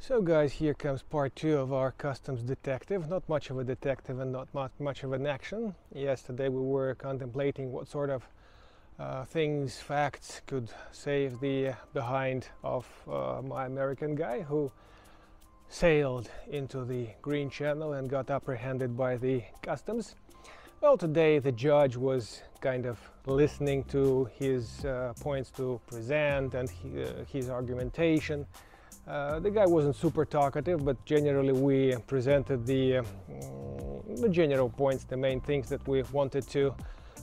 So guys, here comes part two of our customs detective. Not much of a detective and not much, of an action. Yesterday we were contemplating what sort of uh, things, facts could save the behind of uh, my American guy who sailed into the Green Channel and got apprehended by the customs. Well, today the judge was kind of listening to his uh, points to present and he, uh, his argumentation uh, the guy wasn't super talkative, but generally we presented the, um, the general points, the main things that we wanted to.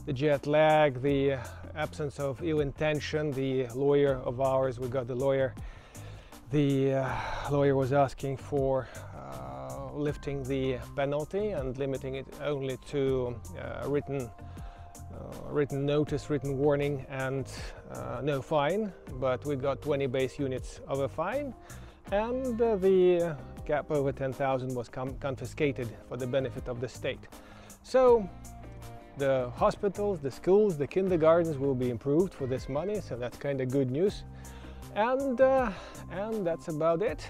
The jet lag, the absence of ill intention, the lawyer of ours, we got the lawyer. The uh, lawyer was asking for uh, lifting the penalty and limiting it only to uh, written uh, written notice, written warning and uh, no fine, but we got 20 base units of a fine and uh, the gap over 10,000 was confiscated for the benefit of the state. So the hospitals, the schools, the kindergartens will be improved for this money, so that's kind of good news. And, uh, and that's about it.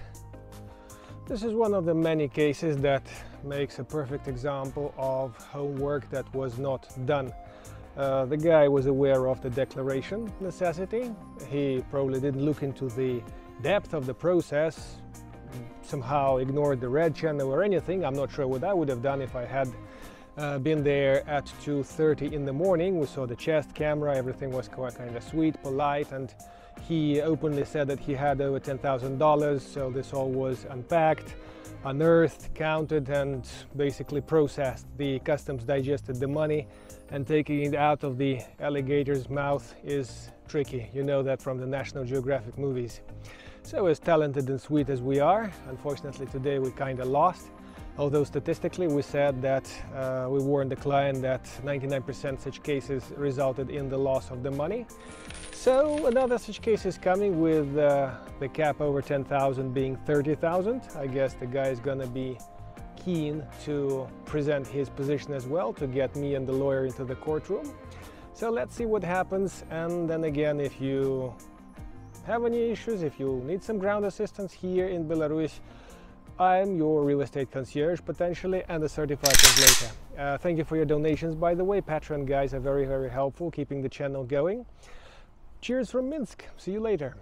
This is one of the many cases that makes a perfect example of homework that was not done. Uh, the guy was aware of the declaration necessity. He probably didn't look into the depth of the process, somehow ignored the red channel or anything. I'm not sure what I would have done if I had uh, been there at 2.30 in the morning. We saw the chest camera, everything was quite kind of sweet, polite, and he openly said that he had over $10,000, so this all was unpacked unearthed, counted and basically processed. The customs digested the money and taking it out of the alligator's mouth is tricky. You know that from the National Geographic movies. So as talented and sweet as we are, unfortunately today we kind of lost. Although statistically we said that uh, we warned the client that 99% such cases resulted in the loss of the money. So another such case is coming with uh, the cap over 10,000 being 30,000. I guess the guy is gonna be keen to present his position as well to get me and the lawyer into the courtroom. So let's see what happens and then again if you have any issues, if you need some ground assistance here in Belarus, I'm your real estate concierge potentially and a certified translator. Uh, thank you for your donations by the way, Patreon guys are very very helpful keeping the channel going. Cheers from Minsk, see you later.